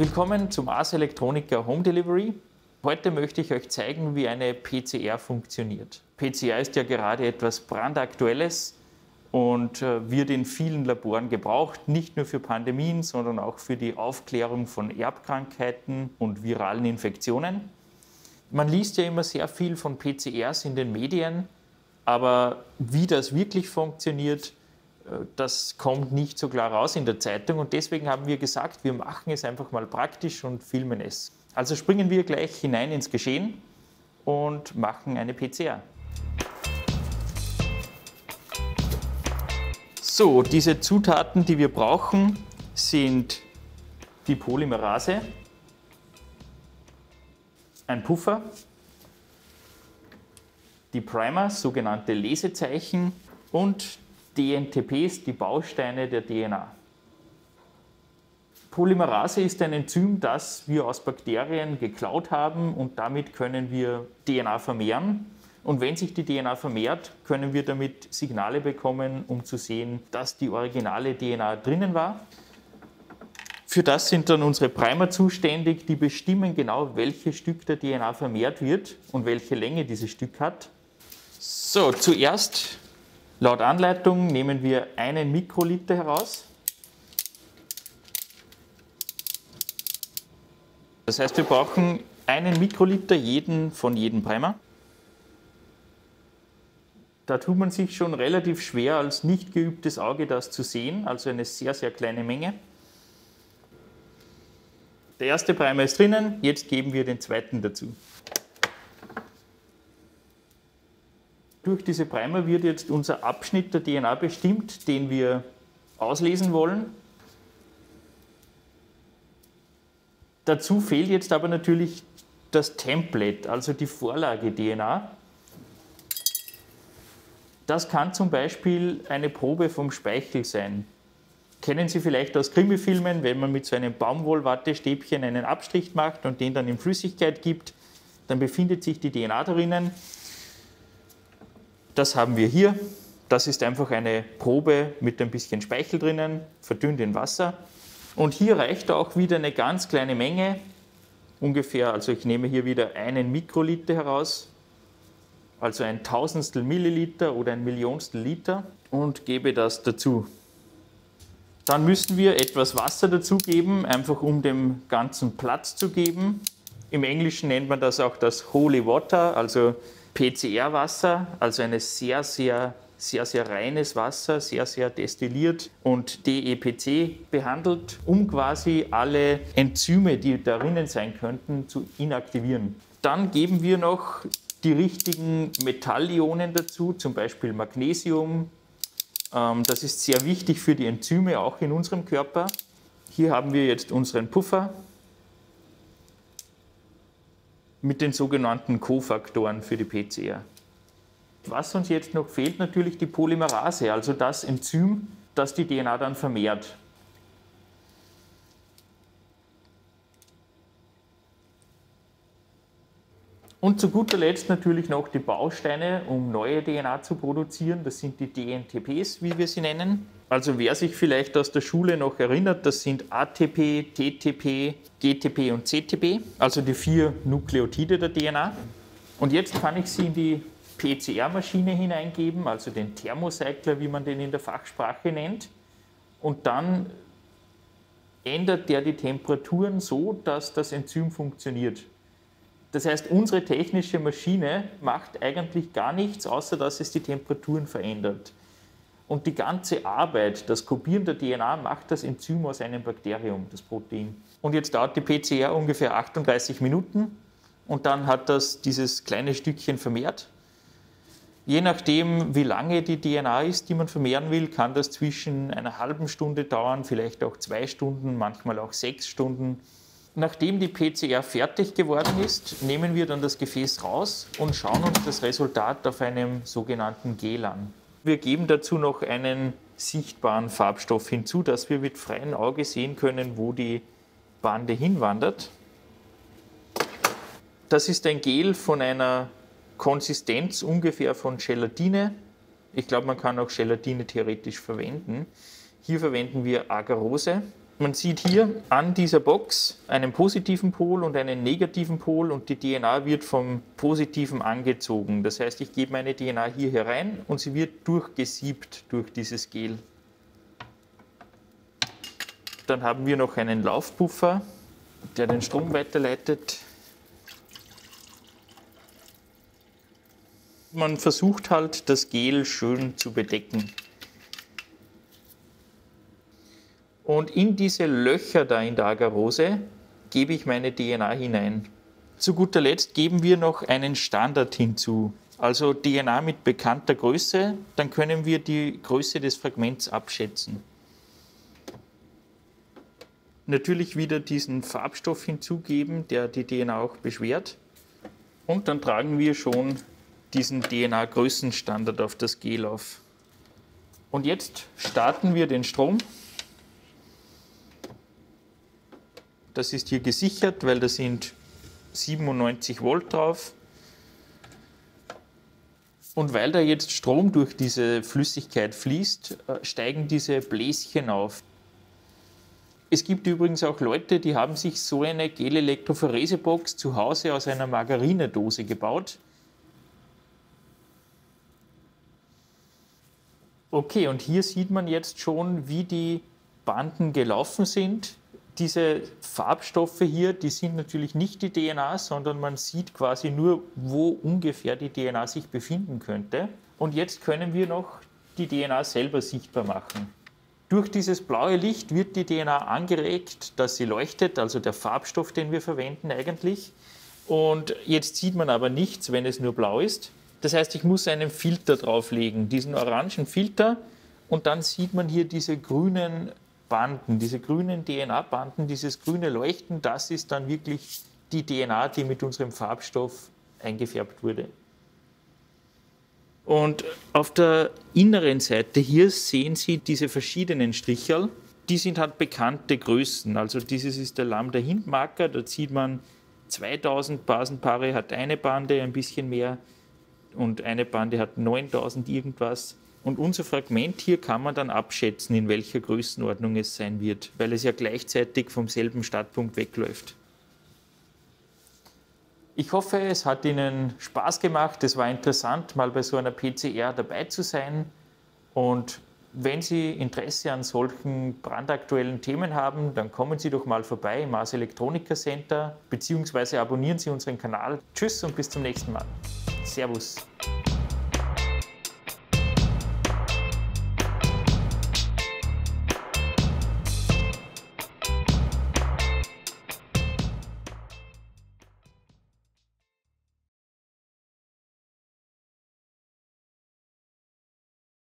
Willkommen zum Ars Electronica Home Delivery. Heute möchte ich euch zeigen, wie eine PCR funktioniert. PCR ist ja gerade etwas brandaktuelles und äh, wird in vielen Laboren gebraucht, nicht nur für Pandemien, sondern auch für die Aufklärung von Erbkrankheiten und viralen Infektionen. Man liest ja immer sehr viel von PCRs in den Medien, aber wie das wirklich funktioniert, das kommt nicht so klar raus in der Zeitung und deswegen haben wir gesagt, wir machen es einfach mal praktisch und filmen es. Also springen wir gleich hinein ins Geschehen und machen eine PCR. So, diese Zutaten, die wir brauchen, sind die Polymerase, ein Puffer, die Primer, sogenannte Lesezeichen und DNTPs, die Bausteine der DNA. Polymerase ist ein Enzym, das wir aus Bakterien geklaut haben und damit können wir DNA vermehren. Und wenn sich die DNA vermehrt, können wir damit Signale bekommen, um zu sehen, dass die originale DNA drinnen war. Für das sind dann unsere Primer zuständig, die bestimmen genau, welches Stück der DNA vermehrt wird und welche Länge dieses Stück hat. So, zuerst laut Anleitung nehmen wir einen Mikroliter heraus. Das heißt, wir brauchen einen Mikroliter jeden von jedem Primer. Da tut man sich schon relativ schwer, als nicht geübtes Auge das zu sehen, also eine sehr, sehr kleine Menge. Der erste Primer ist drinnen, jetzt geben wir den zweiten dazu. Durch diese Primer wird jetzt unser Abschnitt der DNA bestimmt, den wir auslesen wollen. Dazu fehlt jetzt aber natürlich das Template, also die Vorlage-DNA. Das kann zum Beispiel eine Probe vom Speichel sein. Kennen Sie vielleicht aus Krimifilmen, wenn man mit so einem Baumwollwattestäbchen einen Abstrich macht und den dann in Flüssigkeit gibt, dann befindet sich die DNA drinnen. Das haben wir hier. Das ist einfach eine Probe mit ein bisschen Speichel drinnen, verdünnt in Wasser. Und hier reicht auch wieder eine ganz kleine Menge, ungefähr, also ich nehme hier wieder einen Mikroliter heraus, also ein Tausendstel Milliliter oder ein Millionstel Liter und gebe das dazu. Dann müssen wir etwas Wasser dazugeben, einfach um dem Ganzen Platz zu geben. Im Englischen nennt man das auch das Holy Water, also PCR-Wasser, also eine sehr, sehr sehr, sehr reines Wasser, sehr, sehr destilliert und DEPC behandelt, um quasi alle Enzyme, die darin sein könnten, zu inaktivieren. Dann geben wir noch die richtigen Metallionen dazu, zum Beispiel Magnesium. Ähm, das ist sehr wichtig für die Enzyme auch in unserem Körper. Hier haben wir jetzt unseren Puffer mit den sogenannten Kofaktoren für die PCR. Was uns jetzt noch fehlt, natürlich die Polymerase, also das Enzym, das die DNA dann vermehrt. Und zu guter Letzt natürlich noch die Bausteine, um neue DNA zu produzieren. Das sind die DNTPs, wie wir sie nennen. Also wer sich vielleicht aus der Schule noch erinnert, das sind ATP, TTP, GTP und CTP, also die vier Nukleotide der DNA. Und jetzt kann ich sie in die PCR-Maschine hineingeben, also den Thermocycler, wie man den in der Fachsprache nennt. Und dann ändert der die Temperaturen so, dass das Enzym funktioniert. Das heißt, unsere technische Maschine macht eigentlich gar nichts, außer dass es die Temperaturen verändert. Und die ganze Arbeit, das Kopieren der DNA, macht das Enzym aus einem Bakterium, das Protein. Und jetzt dauert die PCR ungefähr 38 Minuten und dann hat das dieses kleine Stückchen vermehrt Je nachdem, wie lange die DNA ist, die man vermehren will, kann das zwischen einer halben Stunde dauern, vielleicht auch zwei Stunden, manchmal auch sechs Stunden. Nachdem die PCR fertig geworden ist, nehmen wir dann das Gefäß raus und schauen uns das Resultat auf einem sogenannten Gel an. Wir geben dazu noch einen sichtbaren Farbstoff hinzu, dass wir mit freiem Auge sehen können, wo die Bande hinwandert. Das ist ein Gel von einer Konsistenz ungefähr von Gelatine. Ich glaube, man kann auch Gelatine theoretisch verwenden. Hier verwenden wir Agarose. Man sieht hier an dieser Box einen positiven Pol und einen negativen Pol und die DNA wird vom positiven angezogen. Das heißt, ich gebe meine DNA hier herein und sie wird durchgesiebt durch dieses Gel. Dann haben wir noch einen Laufpuffer, der den Strom weiterleitet. Man versucht halt, das Gel schön zu bedecken. Und in diese Löcher da in der Agarose gebe ich meine DNA hinein. Zu guter Letzt geben wir noch einen Standard hinzu, also DNA mit bekannter Größe, dann können wir die Größe des Fragments abschätzen. Natürlich wieder diesen Farbstoff hinzugeben, der die DNA auch beschwert. Und dann tragen wir schon diesen DNA-Größenstandard auf das Gel auf. Und jetzt starten wir den Strom. Das ist hier gesichert, weil da sind 97 Volt drauf. Und weil da jetzt Strom durch diese Flüssigkeit fließt, äh, steigen diese Bläschen auf. Es gibt übrigens auch Leute, die haben sich so eine Gel-Elektrophoresebox zu Hause aus einer Margarinedose gebaut. Okay, und hier sieht man jetzt schon, wie die Banden gelaufen sind diese Farbstoffe hier, die sind natürlich nicht die DNA, sondern man sieht quasi nur, wo ungefähr die DNA sich befinden könnte. Und jetzt können wir noch die DNA selber sichtbar machen. Durch dieses blaue Licht wird die DNA angeregt, dass sie leuchtet, also der Farbstoff, den wir verwenden eigentlich. Und jetzt sieht man aber nichts, wenn es nur blau ist. Das heißt, ich muss einen Filter drauflegen, diesen orangen Filter, und dann sieht man hier diese grünen Banden, diese grünen DNA-Banden, dieses grüne Leuchten, das ist dann wirklich die DNA, die mit unserem Farbstoff eingefärbt wurde. Und auf der inneren Seite hier sehen Sie diese verschiedenen Stricherl. Die sind halt bekannte Größen. Also dieses ist der Lambda-Hint-Marker. Da sieht man 2000 Basenpaare hat eine Bande, ein bisschen mehr. Und eine Bande hat 9000 irgendwas. Und unser Fragment hier kann man dann abschätzen, in welcher Größenordnung es sein wird, weil es ja gleichzeitig vom selben Startpunkt wegläuft. Ich hoffe, es hat Ihnen Spaß gemacht. Es war interessant, mal bei so einer PCR dabei zu sein. Und wenn Sie Interesse an solchen brandaktuellen Themen haben, dann kommen Sie doch mal vorbei im Mars Elektronika Center, beziehungsweise abonnieren Sie unseren Kanal. Tschüss und bis zum nächsten Mal. Servus.